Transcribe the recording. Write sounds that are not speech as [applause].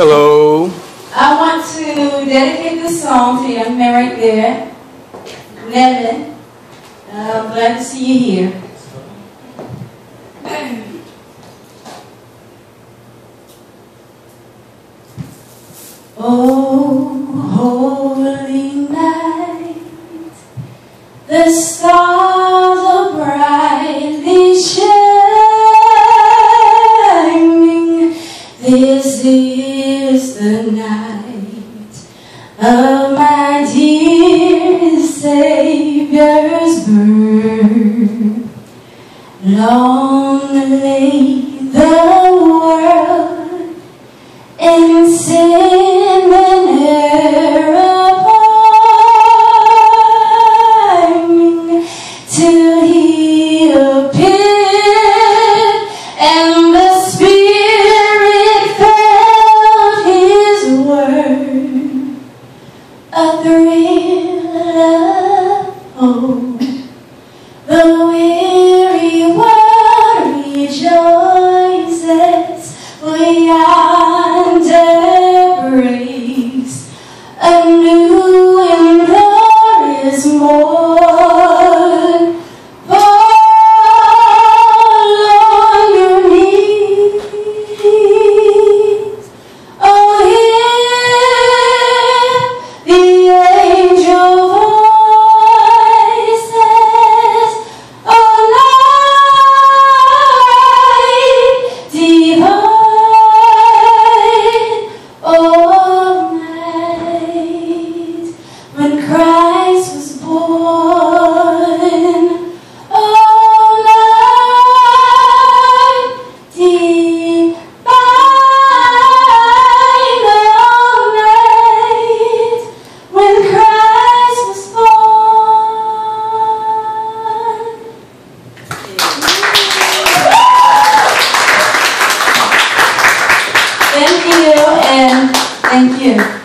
Hello. I want to dedicate this song to young man right there, Navin. Uh, I'm glad to see you here. [clears throat] Oh, holy night, the stars are brightly shining. This is the night of my dear Savior's birth. Long lay of hope. The weary world rejoices for yonder breaks a new you and thank you.